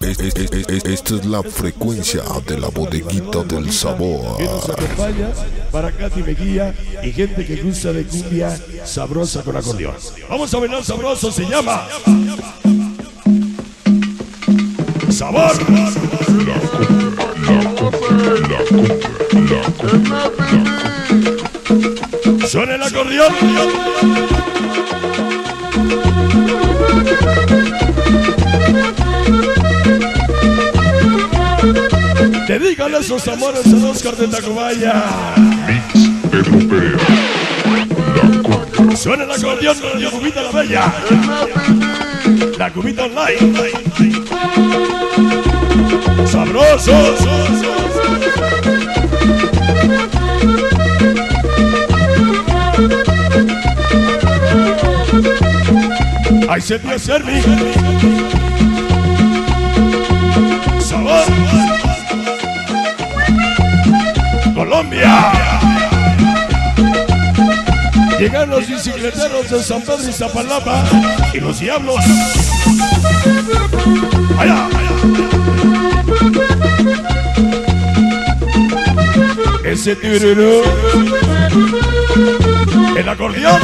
Es- es- es- es- esta es la frecuencia de la bodeguita del sabor. para Katy Mejía y gente que gusta de cumbia sabrosa con acordeón. Vamos a bailar sabroso, se llama Sabor. Suena el acordeón. Dedícale sus amores a Oscar de Tacubaya. Pedro Perea. Suena el acordeón de la cubita la bella. La cubita online. Sabroso. Ay, se te servi. Sabor. Colombia. Llegan los bicicleteros de San Pedro y Zapalapa y los diablos. Allá, allá. Ese tururú. El acordeón.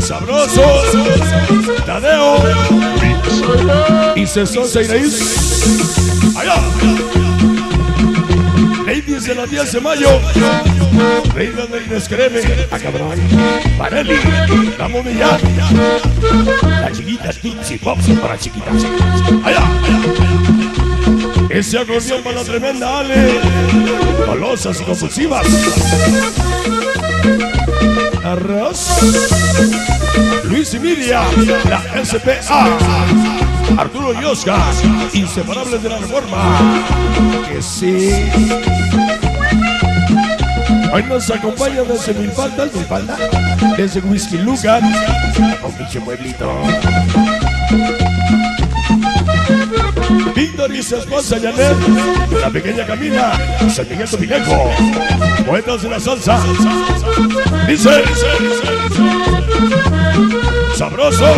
Sabroso. Tadeo. Y Cesón Seireis. Allá. Ladies de la 10 de mayo. Reina del descreme. A cabrón. Varelli. La momia. La chiquita Tipsy Pops para chiquitas. Allá. Ese acordeón para la tremenda Ale. Golosas y compulsivas. Arroz. Luis y Miriam. La SPA. Arturo y Oscar. Inseparables de la reforma. Que sí. Hoy nos acompaña desde Milpalta, Milpalta, desde Whisky Lucan, con pinche pueblito. Víctor y su esposa Janet, la pequeña Camila, San Miguel Topinejo, poetas de la salsa. Dice, sabroso.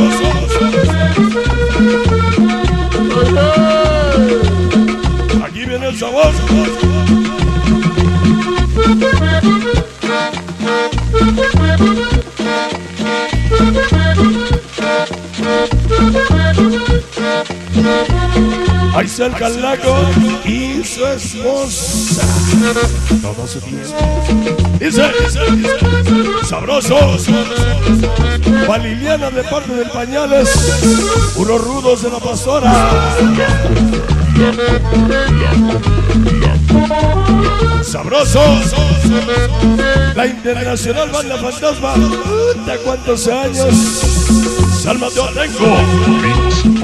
Ahí está el calaco y su esposa. Todo su. Dice, sabroso. Pa' Liliana de parte del Pañales. Unos rudos de la pastora. Sabroso. La Internacional Banda Fantasma. Puta, cuántos años. Salma Teotenco.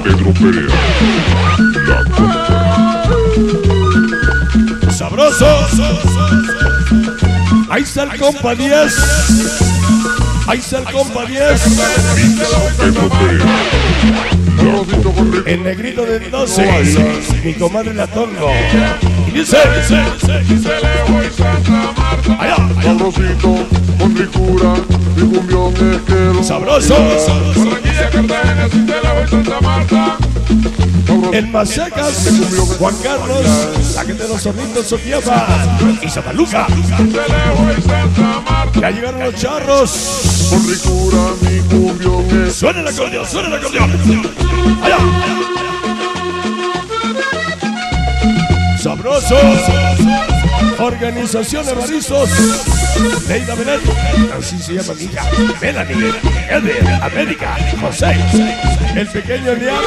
Pedro Perea. Sabroso. Ahí está el compa 10. Ahí está el compa 10. Pedro Perea. El negrito de 12. Mi comadre la tongo. Y dice, allá, Sabrosito, con ricura, mi cumbión es que lo sabroso. Cartagena, voy Santa Marta. El Masecas, Juan Carlos, la gente de los hornitos, Sofiaba y Santa Marta. Ya llegaron los charros. Ricura, mi Suena el acordeón, suena el acordeón. Allá. Sabroso. Organización Evaristos. Leida Benet. Así se llama mi hija. Melanie. Eder. América. José. El pequeño Elian.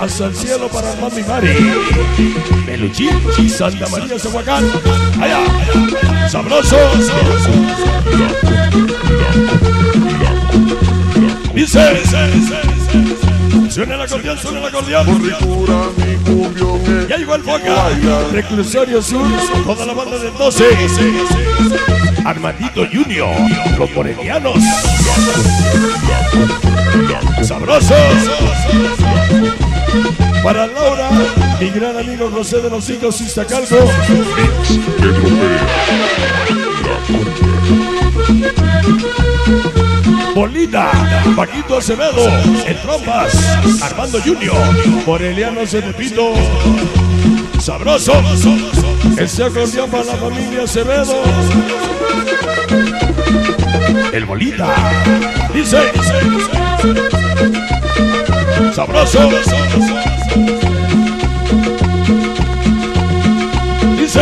Hasta el cielo para y Mari. Meluchín. Santa María Zahuacán. Allá. Sabroso. Dice. Suena el acordeón, suena el acordeón. Con ricura, mi cumbión Ya llegó el Boca, Reclusorio Sur, toda la banda del 12. Armandito Junior, los morenianos. Sabrosos. Para Laura, mi gran amigo José de los Hijos Iztacalco. Pedro Bolita, Paquito Acevedo, en trombas, Armando Junior, Moreliano Cepepito, Sabroso, ese acordeón para la familia Acevedo. El Bolita, dice, Sabroso, dice,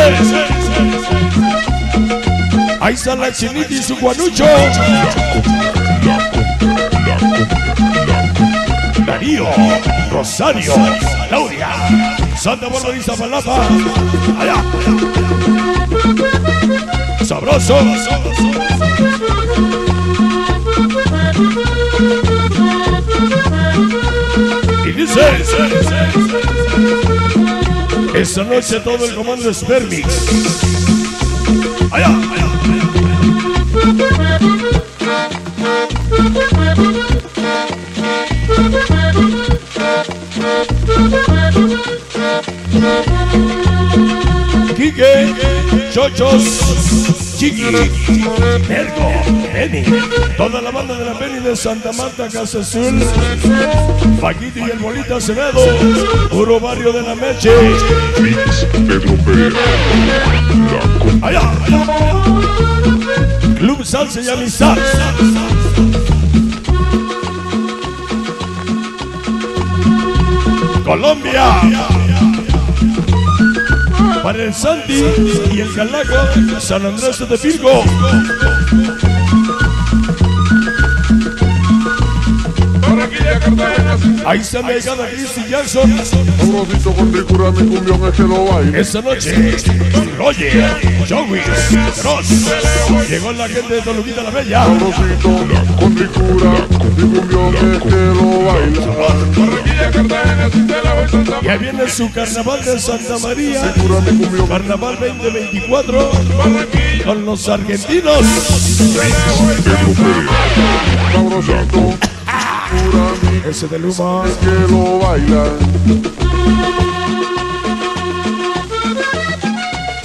ahí está la chinita y su guanucho. Darío, Rosario, Claudia, Santa Bárbara de Iztapalapa, allá, sabroso, y dice, esta noche todo el comando es Vermix, allá, allá, Quique, Chochos, Chiqui, Ergo, Penny, toda la banda de la Penny de Santa Marta, Casa Azul, Paquito y el Bolita Acevedo, puro barrio de la Meche. La allá, Club Salsa y Amistad. Colombia. Para el Santi y el Calaco, San Andrés de Cartagena, Ahí está mi hija Christy Jackson. Sabrosito con ricura, mi cumbión es que lo baile. Esta noche, Roger, Joey, Ross. Llegó la gente de Toluquita la Bella. Con mi es que lo baila. Ya viene su carnaval de Santa María. Carnaval 2024 Barranquilla, con los argentinos. Ese del humo. es que lo baila.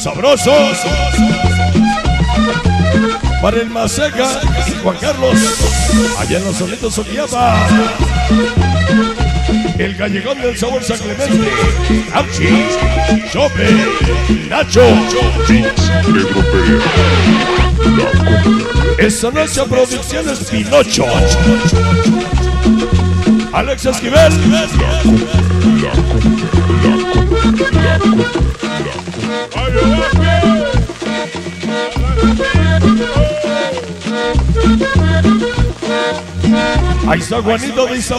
Sabrosos. Para el Maseca Juan Carlos. Allá en los Solitos Oquiapa. El Gallegón del Sabor San Clemente. Auchi. Chope. Nacho. Pedro Pérez. Esta Producciones Pinocho. Alex Esquivel. Ahí está Juanito de Pérez.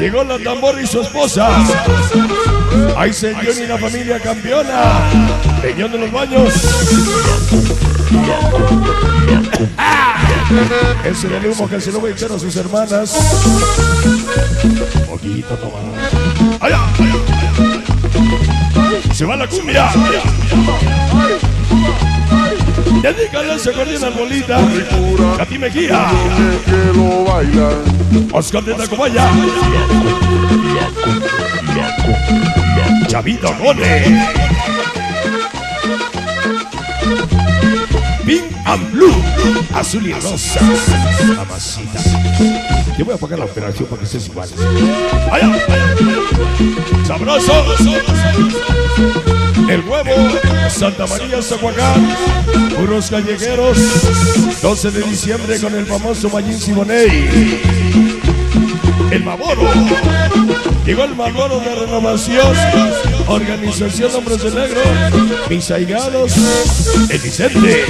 Llegó la tambor y su esposa. Ahí se Johnny y la familia campeona. Peñón de los baños. Ese del humo que se lo voy a echar a sus hermanas. Poquito toma. Allá, allá! Se va la cumbia. Dedícale ese acordeón al bolita. Ricura, Katy Mejía. es que lo baila. Oscar de Tacubaya. Chavito Gone. Pink and Blue. Azul y rosa. Mamacita. Yo voy a pagar la operación para que estés igual. ¡Allá! allá! ¡Sabroso! El huevo, Santa María, Zahuacán, puros callejeros, 12 de diciembre con el famoso Mayín Siboney. El Maboro, llegó el Maboro de renovación, Organización Hombres de Negro, mis ahigados, el Vicente.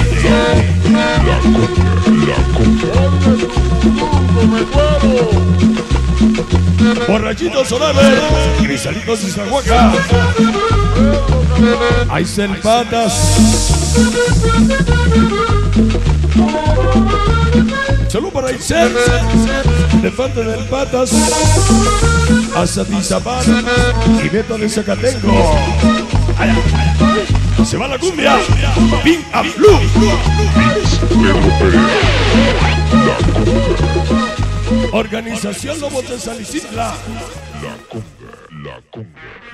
Borrachitos Solave, Crisalitos Zahuaca. El Patas. Salud para Isel, de parte del Patas, hasta Tizapán y Beto de Zacatenco. Se va la cumbia, Pink and Blue. Organización Lobos de Salicitla. La conga, la conga.